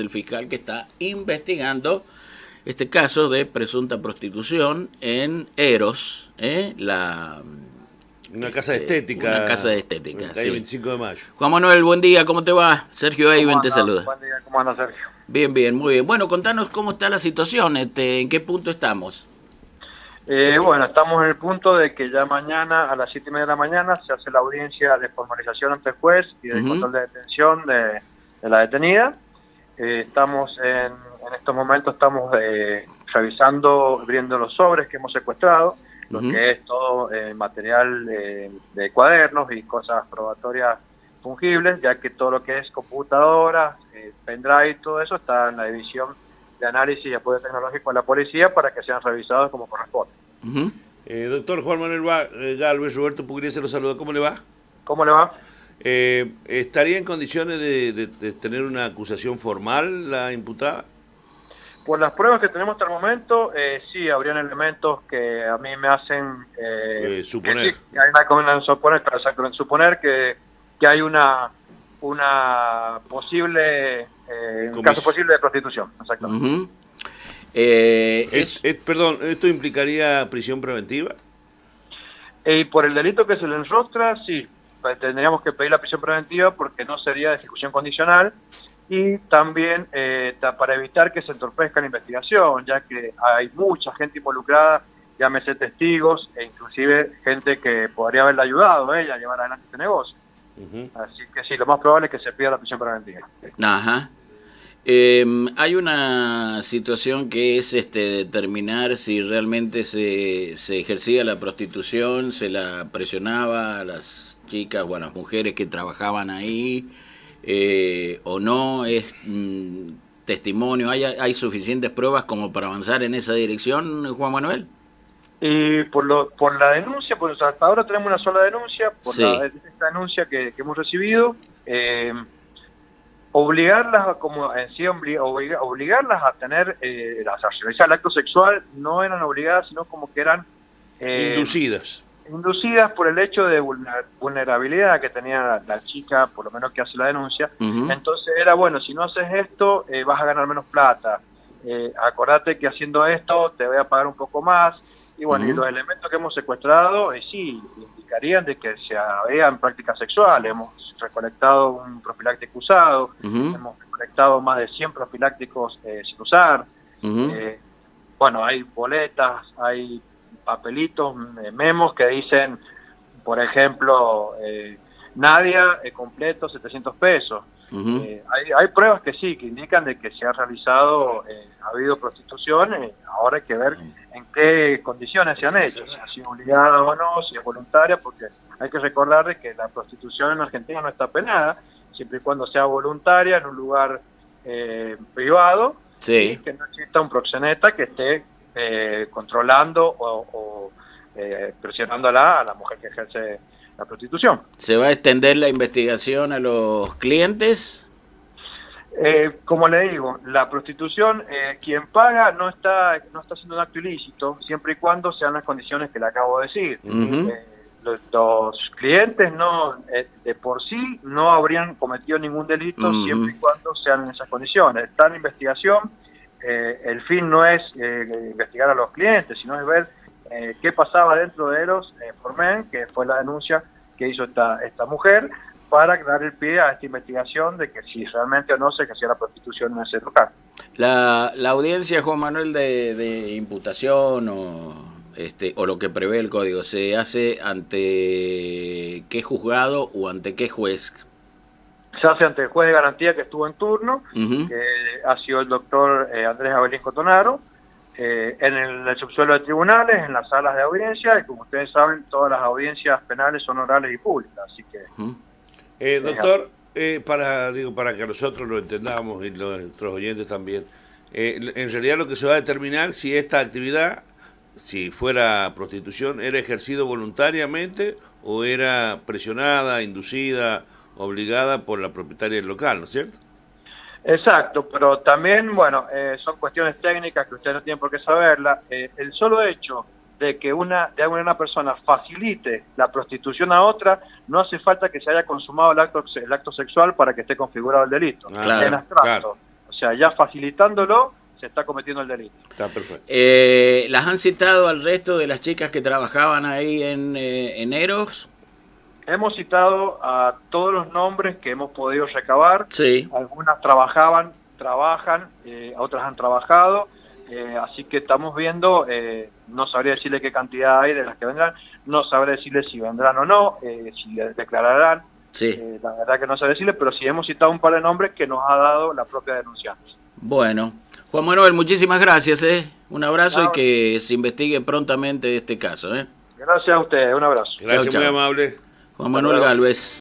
el fiscal que está investigando este caso de presunta prostitución en Eros, ¿eh? la una casa de este, estética. Una casa de estética. Calle sí. 25 de mayo. Juan Manuel, buen día, ¿cómo te va? Sergio Eiben te saluda. Buen día, ¿cómo anda Sergio? Bien, bien, muy bien. Bueno, contanos cómo está la situación, este, en qué punto estamos. Eh, bueno, estamos en el punto de que ya mañana a las siete y media de la mañana se hace la audiencia de formalización ante el juez y de control de detención de, la detenida. Eh, estamos en, en, estos momentos estamos eh, revisando, abriendo los sobres que hemos secuestrado, lo que es todo eh, material eh, de cuadernos y cosas probatorias fungibles, ya que todo lo que es computadora, eh, pendrive y todo eso está en la división de análisis y apoyo tecnológico de la policía para que sean revisados como corresponde. eh, doctor Juan Manuel Galvez, Roberto Pugrier se lo saluda. ¿Cómo le va? ¿Cómo le va? Eh, ¿Estaría en condiciones de, de, de, tener una acusación formal la imputada? Por las pruebas que tenemos hasta el momento, eh, sí, habrían elementos que a mí me hacen eh, suponer. Que, hay una, suponer, suponer que, que hay una una posible eh, un caso posible de prostitución, exactamente. Uh -huh. eh, es, es, perdón, ¿esto implicaría prisión preventiva? Y por el delito que se le enrostra, sí, tendríamos que pedir la prisión preventiva porque no sería de ejecución condicional y también eh, para evitar que se entorpezca la investigación, ya que hay mucha gente involucrada, llámese testigos e inclusive gente que podría haberle ayudado a ella a llevar adelante este negocio. Uh -huh. Así que sí, lo más probable es que se pida la prisión preventiva. Ajá. Eh, hay una situación que es este determinar si realmente se, se ejercía la prostitución, se la presionaba las chicas o a las mujeres que trabajaban ahí, eh, o no, es mm, testimonio, ¿Hay, ¿hay suficientes pruebas como para avanzar en esa dirección, Juan Manuel? Y por, lo, por la denuncia, pues hasta ahora tenemos una sola denuncia, por sí. la, esta denuncia que, que hemos recibido, eh, obligarlas, como en sí, obliga, obligarlas a tener, eh, a realizar el acto sexual, no eran obligadas, sino como que eran... Eh, inducidas. Inducidas por el hecho de vulnerabilidad que tenía la, la chica, por lo menos que hace la denuncia. Uh -huh. Entonces era, bueno, si no haces esto, eh, vas a ganar menos plata. Eh, acordate que haciendo esto te voy a pagar un poco más. Y bueno, uh -huh. y los elementos que hemos secuestrado, eh, sí, indicarían de que se habían prácticas sexuales. Hemos recolectado un profiláctico usado, uh -huh. hemos recolectado más de 100 profilácticos eh, sin usar. -huh. bueno, hay boletas, hay papelitos, memos que dicen, por ejemplo, eh, Nadia eh, completo 700 pesos. Uh -huh. eh, hay, hay, pruebas que sí, que indican de que se ha realizado, eh, ha habido prostitución, eh, ahora hay que ver en qué condiciones se han hecho, si ha sido obligada o no, si es voluntaria, porque hay que recordar que la prostitución en Argentina no está penada, siempre y cuando sea voluntaria en un lugar eh, privado, sí. y que no exista un proxeneta que esté eh, controlando o, o eh, presionándola a la mujer que ejerce la prostitución. ¿Se va a extender la investigación a los clientes? Eh, como le digo, la prostitución, eh, quien paga no está no está haciendo un acto ilícito, siempre y cuando sean las condiciones que le acabo de decir. Uh -huh. los, los, clientes no eh, de por sí no habrían cometido ningún delito uh -huh. siempre y cuando sean en esas condiciones. Está en investigación, eh, el fin no es eh, investigar a los clientes, sino es ver eh, qué pasaba dentro de los eh, Formen, que fue la denuncia que hizo esta, esta mujer, para dar el pie a esta investigación de que si realmente o no se ejercía la prostitución en ese local. La, la audiencia, Juan Manuel, de, de imputación o, este, o lo que prevé el código, ¿se hace ante qué juzgado o ante qué juez? Se hace ante el juez de garantía que estuvo en turno, uh -huh. que ha sido el doctor eh, Andrés Abelín Cotonaro, eh, en el, el, subsuelo de tribunales, en las salas de audiencia, y como ustedes saben, todas las audiencias penales son orales y públicas, así que... Uh -huh. eh, doctor, para digo para que nosotros lo entendamos y los, nuestros oyentes también, eh, en realidad lo que se va a determinar si esta actividad, si fuera prostitución, era ejercido voluntariamente o era presionada, inducida, obligada por la propietaria del local, ¿no es cierto? Exacto, pero también, bueno, eh, son cuestiones técnicas que ustedes no tienen por qué saberla. Eh, el solo hecho de que una de una persona facilite la prostitución a otra, no hace falta que se haya consumado el acto, el acto sexual para que esté configurado el delito. Ah, claro, en abstracto. Claro. O sea, ya facilitándolo, se está cometiendo el delito. Está perfecto. Eh, ¿Las han citado al resto de las chicas que trabajaban ahí en, eh, en Eros? Hemos citado a todos los nombres que hemos podido recabar. Sí. Algunas trabajaban, trabajan, eh, otras han trabajado. Eh, así que estamos viendo, eh, no sabría decirle qué cantidad hay de las que vendrán, no sabré decirle si vendrán o no, eh, si declararán. Sí. Eh, la verdad que no sabré decirle, pero sí hemos citado un par de nombres que nos ha dado la propia denunciante. Bueno, Juan Manuel, muchísimas gracias. ¿eh? Un abrazo y que se investigue prontamente este caso. ¿eh? Gracias a ustedes, un abrazo. Gracias, muy amable. Juan Manuel. Galvez.